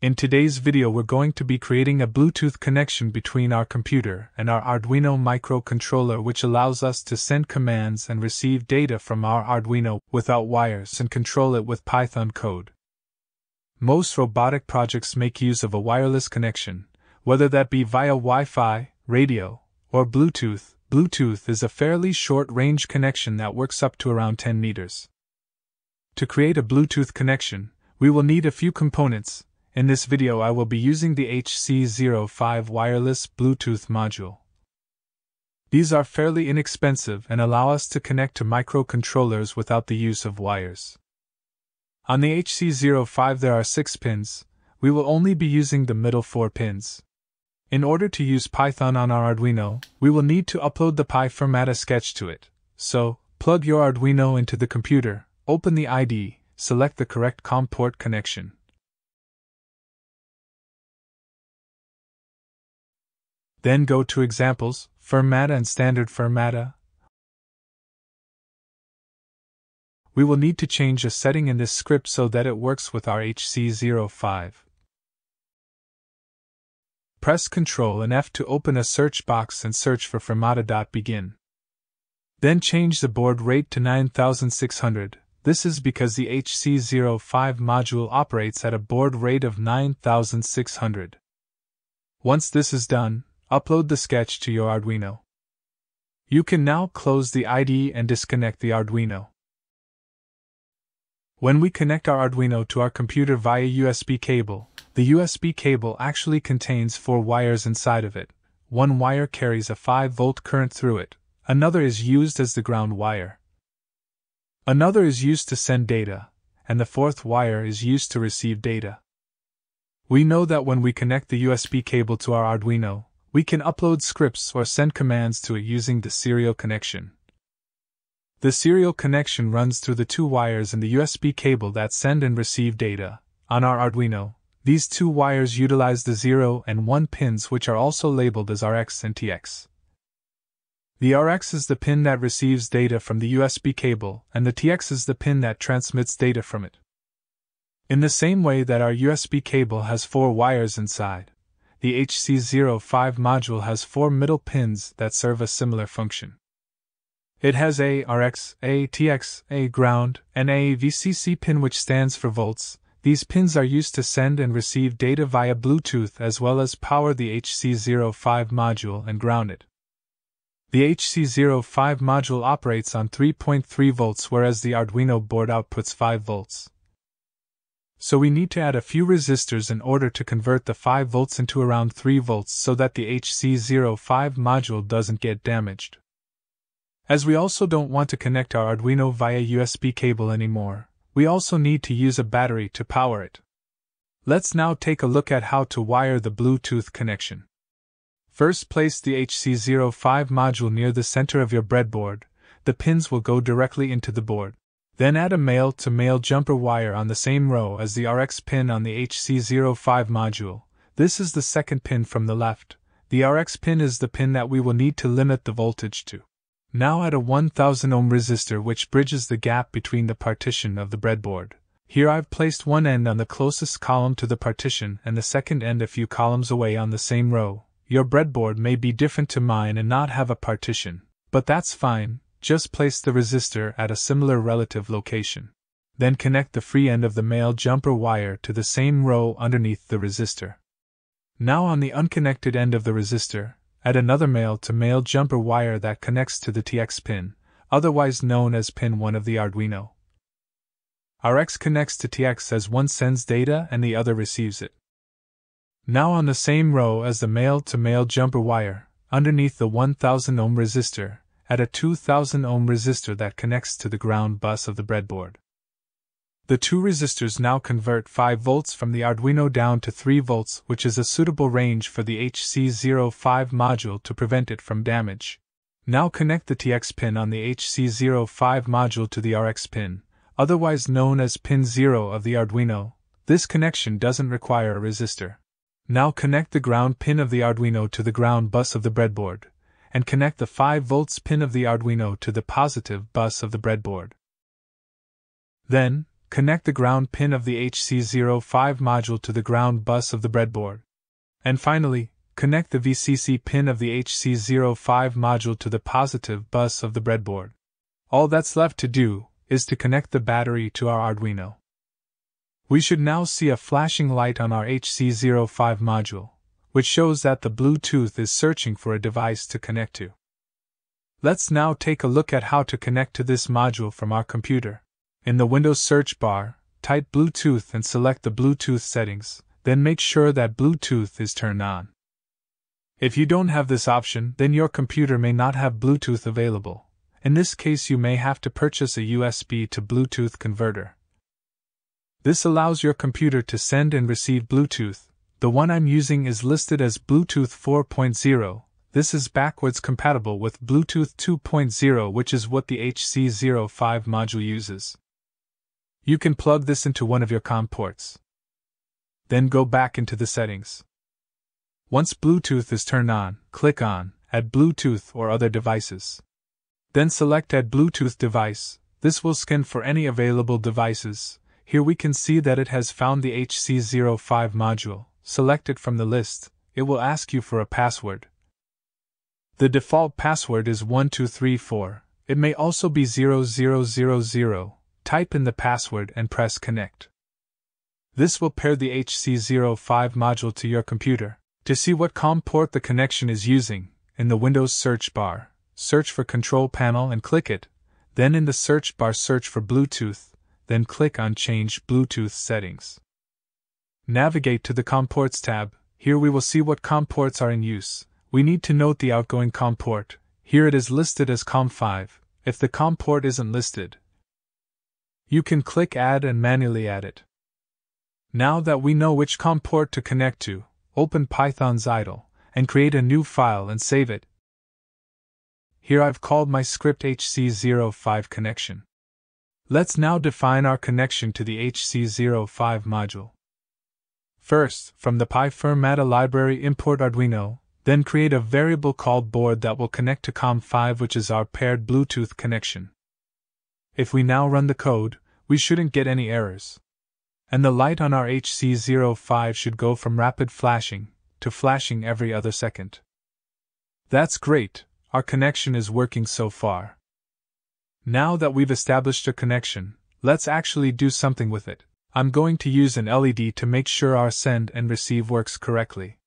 In today's video, we're going to be creating a Bluetooth connection between our computer and our Arduino microcontroller, which allows us to send commands and receive data from our Arduino without wires and control it with Python code. Most robotic projects make use of a wireless connection, whether that be via Wi Fi, radio, or Bluetooth. Bluetooth is a fairly short range connection that works up to around 10 meters. To create a Bluetooth connection, we will need a few components in this video I will be using the HC05 wireless Bluetooth module. These are fairly inexpensive and allow us to connect to microcontrollers without the use of wires. On the HC05 there are 6 pins, we will only be using the middle 4 pins. In order to use Python on our Arduino, we will need to upload the PyFirmata sketch to it. So, plug your Arduino into the computer, open the IDE, select the correct COM port connection. Then go to Examples, Firmata and Standard Firmata. We will need to change a setting in this script so that it works with our HC05. Press Ctrl and F to open a search box and search for Firmata.begin. Then change the baud rate to 9600. This is because the HC05 module operates at a baud rate of 9600. Once this is done, Upload the sketch to your Arduino. You can now close the IDE and disconnect the Arduino. When we connect our Arduino to our computer via USB cable, the USB cable actually contains four wires inside of it. One wire carries a 5 volt current through it, another is used as the ground wire. Another is used to send data, and the fourth wire is used to receive data. We know that when we connect the USB cable to our Arduino, we can upload scripts or send commands to it using the serial connection. The serial connection runs through the two wires in the USB cable that send and receive data. On our Arduino, these two wires utilize the 0 and 1 pins, which are also labeled as RX and TX. The RX is the pin that receives data from the USB cable, and the TX is the pin that transmits data from it. In the same way that our USB cable has four wires inside, the HC05 module has four middle pins that serve a similar function. It has a RX, a TX, a ground, and a VCC pin which stands for volts. These pins are used to send and receive data via Bluetooth as well as power the HC05 module and ground it. The HC05 module operates on 3.3 volts whereas the Arduino board outputs 5 volts so we need to add a few resistors in order to convert the 5 volts into around 3 volts so that the HC05 module doesn't get damaged. As we also don't want to connect our Arduino via USB cable anymore, we also need to use a battery to power it. Let's now take a look at how to wire the Bluetooth connection. First, place the HC05 module near the center of your breadboard. The pins will go directly into the board. Then add a male to male jumper wire on the same row as the RX pin on the HC05 module. This is the second pin from the left. The RX pin is the pin that we will need to limit the voltage to. Now add a 1000 ohm resistor which bridges the gap between the partition of the breadboard. Here I've placed one end on the closest column to the partition and the second end a few columns away on the same row. Your breadboard may be different to mine and not have a partition, but that's fine, just place the resistor at a similar relative location. Then connect the free end of the male jumper wire to the same row underneath the resistor. Now on the unconnected end of the resistor, add another male to male jumper wire that connects to the TX pin, otherwise known as pin 1 of the Arduino. RX connects to TX as one sends data and the other receives it. Now on the same row as the male to male jumper wire, underneath the 1000 ohm resistor, at a 2000 ohm resistor that connects to the ground bus of the breadboard. The two resistors now convert 5 volts from the Arduino down to 3 volts, which is a suitable range for the HC05 module to prevent it from damage. Now connect the TX pin on the HC05 module to the RX pin, otherwise known as pin 0 of the Arduino. This connection doesn't require a resistor. Now connect the ground pin of the Arduino to the ground bus of the breadboard and connect the 5 volts pin of the Arduino to the positive bus of the breadboard. Then, connect the ground pin of the HC05 module to the ground bus of the breadboard. And finally, connect the VCC pin of the HC05 module to the positive bus of the breadboard. All that's left to do is to connect the battery to our Arduino. We should now see a flashing light on our HC05 module, which shows that the Bluetooth is searching for a device to connect to. Let's now take a look at how to connect to this module from our computer. In the Windows search bar, type Bluetooth and select the Bluetooth settings, then make sure that Bluetooth is turned on. If you don't have this option, then your computer may not have Bluetooth available. In this case, you may have to purchase a USB to Bluetooth converter. This allows your computer to send and receive Bluetooth. The one I'm using is listed as Bluetooth 4.0. This is backwards compatible with Bluetooth 2.0, which is what the HC05 module uses. You can plug this into one of your COM ports. Then go back into the settings. Once Bluetooth is turned on, click on Add Bluetooth or other devices. Then select Add Bluetooth device. This will scan for any available devices, here we can see that it has found the HC05 module. Select it from the list, it will ask you for a password. The default password is 1234. It may also be 0000. Type in the password and press connect. This will pair the HC05 module to your computer. To see what COM port the connection is using, in the Windows search bar, search for Control Panel and click it. Then in the search bar, search for Bluetooth then click on Change Bluetooth Settings. Navigate to the COM ports tab. Here we will see what COM ports are in use. We need to note the outgoing COM port. Here it is listed as COM5. If the COM port isn't listed, you can click Add and manually add it. Now that we know which COM port to connect to, open Python's idle and create a new file and save it. Here I've called my script HC05 connection. Let's now define our connection to the HC05 module. First, from the PyFirmata library import Arduino, then create a variable called board that will connect to COM5 which is our paired Bluetooth connection. If we now run the code, we shouldn't get any errors. And the light on our HC05 should go from rapid flashing to flashing every other second. That's great, our connection is working so far. Now that we've established a connection, let's actually do something with it. I'm going to use an LED to make sure our send and receive works correctly.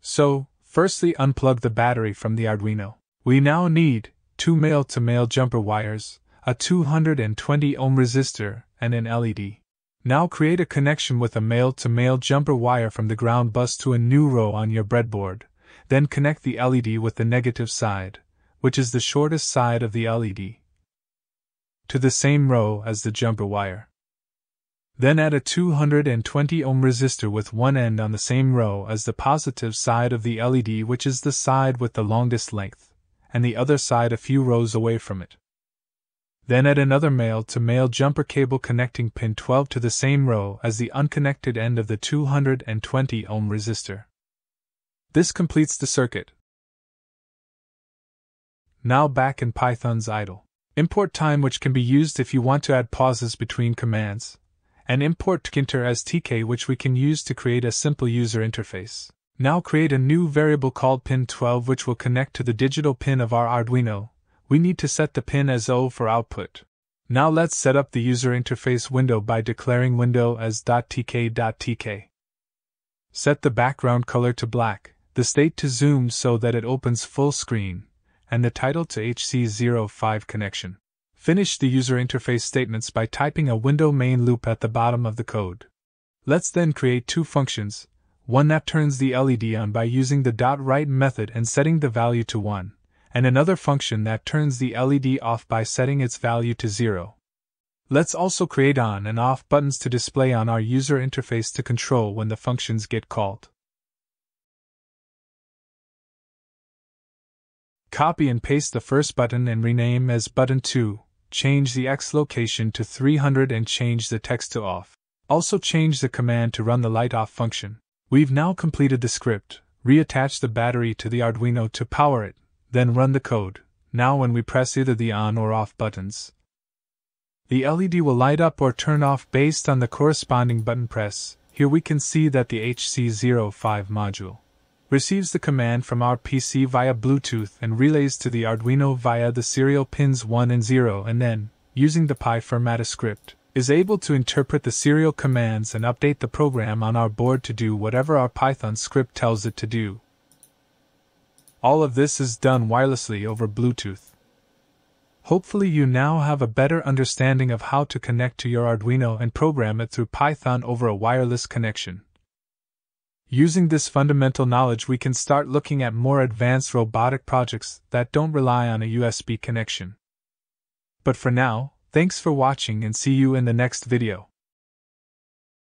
So, firstly unplug the battery from the Arduino. We now need two male to male jumper wires, a 220 ohm resistor, and an LED. Now create a connection with a male to male jumper wire from the ground bus to a new row on your breadboard. Then connect the LED with the negative side, which is the shortest side of the LED to the same row as the jumper wire. Then add a 220 ohm resistor with one end on the same row as the positive side of the LED, which is the side with the longest length, and the other side a few rows away from it. Then add another male to male jumper cable connecting pin 12 to the same row as the unconnected end of the 220 ohm resistor. This completes the circuit. Now back in Python's idle. Import time, which can be used if you want to add pauses between commands, and import tkinter as tk, which we can use to create a simple user interface. Now create a new variable called pin12 which will connect to the digital pin of our Arduino. We need to set the pin as O for output. Now let's set up the user interface window by declaring window as .tk.tk. Set the background color to black, the state to zoom so that it opens full screen, and the title to HC05 connection. Finish the user interface statements by typing a window main loop at the bottom of the code. Let's then create two functions one that turns the LED on by using the .write method and setting the value to 1, and another function that turns the LED off by setting its value to 0. Let's also create on and off buttons to display on our user interface to control when the functions get called. Copy and paste the first button and rename as button 2. Change the X location to 300 and change the text to off. Also change the command to run the light off function. We've now completed the script. Reattach the battery to the Arduino to power it, then run the code. Now when we press either the on or off buttons, The LED will light up or turn off based on the corresponding button press. Here we can see that the HC05 module receives the command from our PC via Bluetooth and relays to the Arduino via the serial pins 1 and 0 and then, using the PyFirmata script, is able to interpret the serial commands and update the program on our board to do whatever our Python script tells it to do. All of this is done wirelessly over Bluetooth. Hopefully, you now have a better understanding of how to connect to your Arduino and program it through Python over a wireless connection. Using this fundamental knowledge, we can start looking at more advanced robotic projects that don't rely on a USB connection. But for now, thanks for watching and see you in the next video.